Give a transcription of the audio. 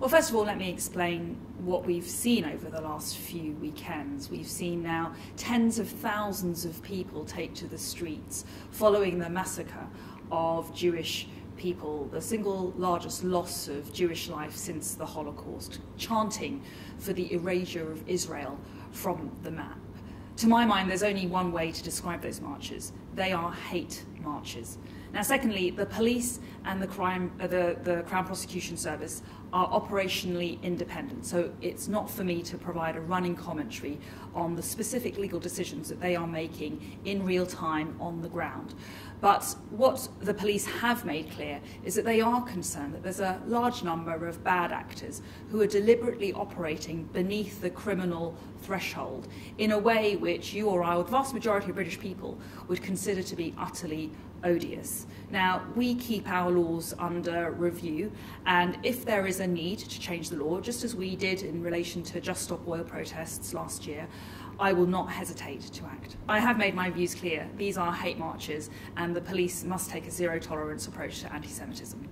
Well, first of all, let me explain what we've seen over the last few weekends. We've seen now tens of thousands of people take to the streets following the massacre of Jewish people, the single largest loss of Jewish life since the Holocaust, chanting for the erasure of Israel from the map. To my mind, there's only one way to describe those marches. They are hate marches. Now, secondly, the police and the, crime, uh, the, the Crown Prosecution Service are operationally independent, so it's not for me to provide a running commentary on the specific legal decisions that they are making in real time on the ground. But what the police have made clear is that they are concerned that there's a large number of bad actors who are deliberately operating beneath the criminal threshold in a way which you or I, or the vast majority of British people, would consider to be utterly odious. Now, we keep our laws under review, and if there is a need to change the law, just as we did in relation to Just Stop Oil protests last year, I will not hesitate to act. I have made my views clear. These are hate marches, and the police must take a zero tolerance approach to anti Semitism.